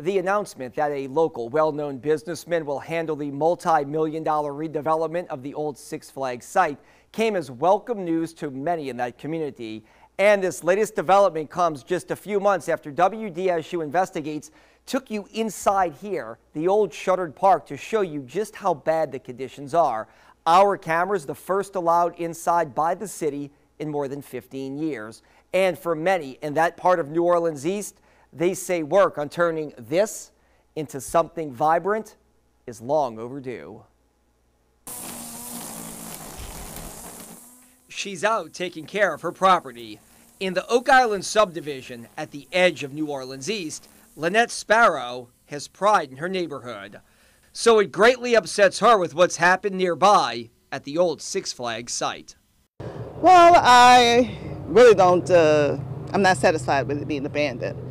The announcement that a local well-known businessman will handle the multi-million dollar redevelopment of the old Six Flags site came as welcome news to many in that community. And this latest development comes just a few months after WDSU Investigates took you inside here, the old shuttered park, to show you just how bad the conditions are. Our cameras, the first allowed inside by the city in more than 15 years. And for many in that part of New Orleans East, they say work on turning this into something vibrant is long overdue. She's out taking care of her property. In the Oak Island subdivision at the edge of New Orleans East, Lynette Sparrow has pride in her neighborhood. So it greatly upsets her with what's happened nearby at the old Six Flags site. Well, I really don't, uh, I'm not satisfied with it being abandoned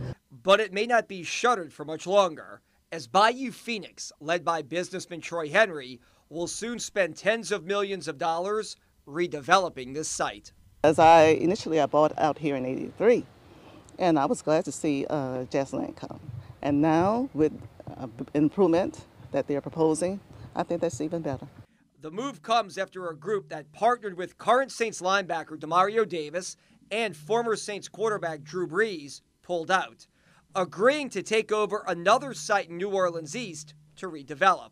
but it may not be shuttered for much longer, as Bayou Phoenix, led by businessman Troy Henry, will soon spend tens of millions of dollars redeveloping this site. As I initially I bought out here in 83, and I was glad to see uh, Jazzland come. And now with uh, improvement that they're proposing, I think that's even better. The move comes after a group that partnered with current Saints linebacker Demario Davis and former Saints quarterback Drew Brees pulled out agreeing to take over another site in New Orleans East to redevelop.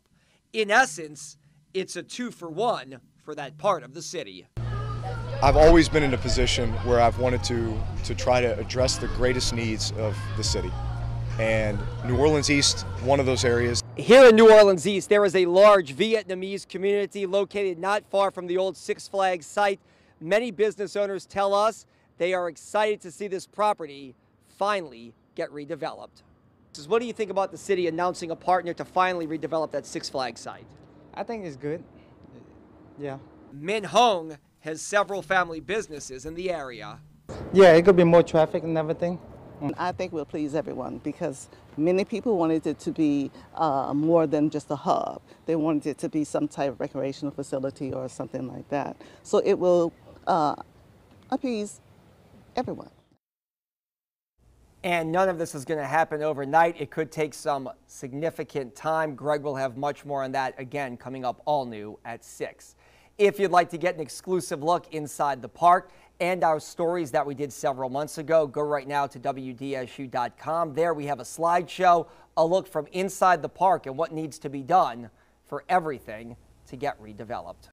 In essence, it's a two for one for that part of the city. I've always been in a position where I've wanted to, to try to address the greatest needs of the city. And New Orleans East, one of those areas. Here in New Orleans East, there is a large Vietnamese community located not far from the old Six Flags site. Many business owners tell us they are excited to see this property finally get redeveloped. What do you think about the city announcing a partner to finally redevelop that Six Flags site? I think it's good. Yeah. Min Hong has several family businesses in the area. Yeah, it could be more traffic and everything. I think we'll please everyone because many people wanted it to be uh, more than just a hub. They wanted it to be some type of recreational facility or something like that. So it will uh, appease everyone. And none of this is going to happen overnight. It could take some significant time. Greg will have much more on that again coming up all new at 6. If you'd like to get an exclusive look inside the park and our stories that we did several months ago, go right now to WDSU.com. There we have a slideshow, a look from inside the park and what needs to be done for everything to get redeveloped.